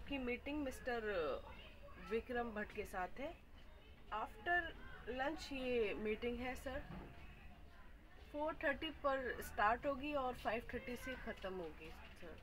आपकी meeting mister Vikram Bhatt के साथ है। आफ्टर लंच ये मीटिंग है सर 4:30 पर स्टार्ट होगी और 5:30 से ख़त्म होगी सर